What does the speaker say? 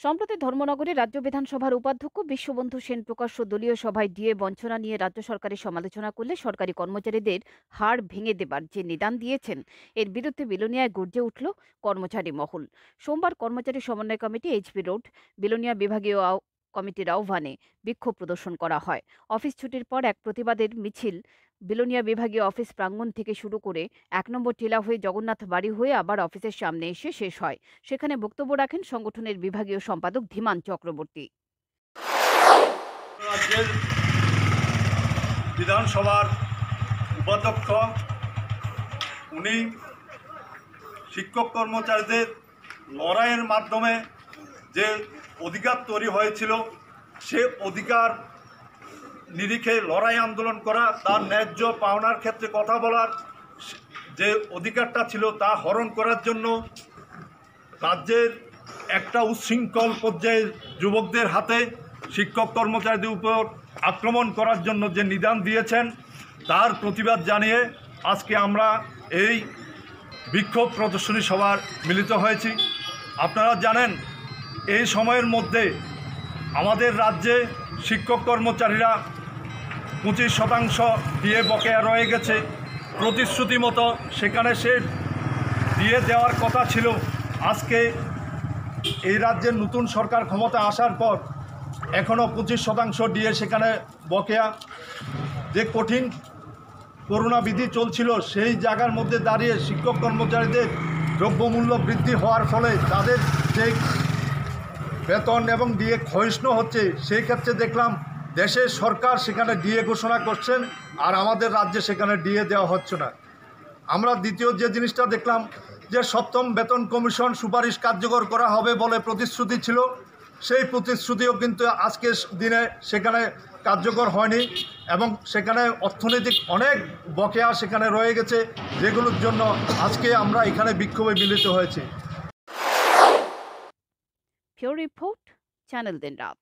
সম্প্রতি ধর্মনগরে রাজ্য বিধানসভার উপাধ্যক্ষ বিশ্ববন্ধু সেন প্রকাশ্য দলীয় সভায় ডিএ বঞ্চনা নিয়ে রাজ্য সরকারের সমালোচনা করলে সরকারি কর্মচারীদের হাড় ভেঙে দেবার যে নিদান দিয়েছেন, এর বিরুদ্ধে বিলোনিয়ায় গর্জে উঠল কর্মচারী মহল। সোমবার কর্মচারী সমন্বয় কমিটি এইচপি রোড, বিলোনিয়া বিভাগীয় কমিটির আহ্বানে বিক্ষোভ প্রদর্শন করা হয়। অফিস ছুটির পর এক প্রতিবাদের মিছিল বিলোনিয়া বিভাগীয় অফিস প্রাঙ্গণ থেকে শুরু করে এক নম্বর টিলা হয়ে জগন্নাথ বাড়ি হয়ে আবার অফিসের সামনে এসে শেষ হয়। সেখানে বক্তব্য রাখেন সংগঠনের বিভাগীয় সম্পাদক ধীমান চক্রবর্তী। রাজ্যের বিধানসভার উপাধ্যক্ষ, উনি শিক্ষক কর্মচারীদের লড়াইয়ের মাধ্যমে যে অধিকার তৈরি হয়েছিল, সে অধিকার নিরিখে লড়াই আন্দোলন করা, তার ন্যায্য পাওনার ক্ষেত্রে কথা বলার যে অধিকারটা ছিল তা হরণ করার জন্য রাজ্যের একটা উচ্ছৃঙ্খল পর্যায়ে যুবকদের হাতে শিক্ষক কর্মচারীদের উপর আক্রমণ করার জন্য যে নিদান দিয়েছেন, তার প্রতিবাদ জানিয়ে আজকে আমরা এই বিক্ষোভ প্রদর্শনী সভার মিলিত হয়েছি। আপনারা জানেন, এই সময়ের মধ্যে আমাদের রাজ্যে শিক্ষক কর্মচারীরা পঁচিশ শতাংশ দিয়ে বকেয়া রয়ে গেছে। প্রতিশ্রুতি মতো সেখানে সে দিয়ে দেওয়ার কথা ছিল। আজকে এই রাজ্যের নতুন সরকার ক্ষমতা আসার পর এখনও পঁচিশ শতাংশ দিয়ে সেখানে বকেয়া। যে কঠিন করোনা বিধি চলছিল, সেই জায়গার মধ্যে দাঁড়িয়ে শিক্ষক কর্মচারীদের দ্রব্যমূল্য বৃদ্ধি হওয়ার ফলে তাদের যে বেতন এবং ডিএ ক্ষয়িষ্ণু হচ্ছে, সেই ক্ষেত্রে দেখলাম দেশের সরকার সেখানে ডিএ ঘোষণা করছেন আর আমাদের রাজ্যে সেখানে ডিএ দেওয়া হচ্ছে না। আমরা দ্বিতীয় যে জিনিসটা দেখলাম যে সপ্তম বেতন কমিশন সুপারিশ কার্যকর করা হবে বলে প্রতিশ্রুতি ছিল। সেই প্রতিশ্রুতিও কিন্তু আজকের দিনে সেখানে কার্যকর হয়নি এবং সেখানে অর্থনৈতিক অনেক বকেয়া সেখানে রয়ে গেছে যেগুলোর জন্য আজকে আমরা এখানে বিক্ষোভে মিলিত হয়েছি। রিপোর্ট চ্যানেল দিন রাত